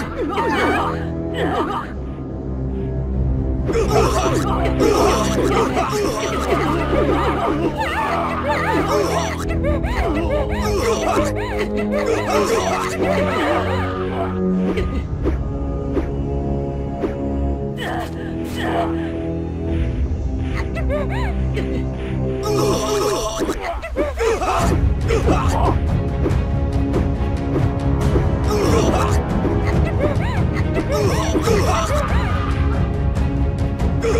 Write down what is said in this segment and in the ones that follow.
Huh?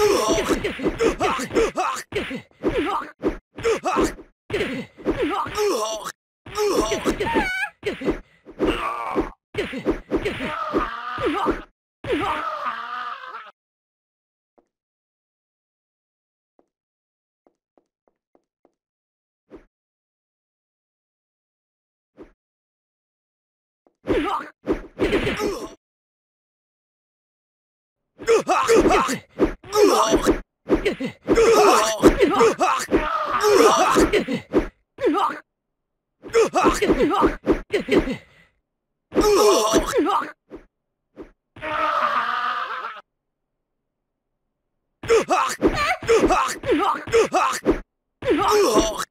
Ugh! うわっ